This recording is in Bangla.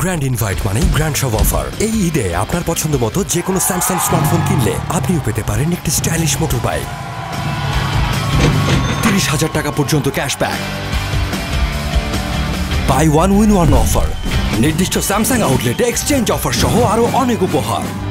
গ্র্যান্ড ইনভাইট মানে গ্র্যান্ড সব অফার এই ঈদে আপনার পছন্দ মতো যে কোনো স্যামসাং স্মার্টফোন কিনলে আপনিও পেতে পারেন একটি স্টাইলিশ মোটর বাইক তিরিশ হাজার টাকা পর্যন্ত cashback buy one win one offer নির্দিষ্ট স্যামসাং আউটলেটে এক্সচেঞ্জ অফার সহ আরও অনেক উপহার।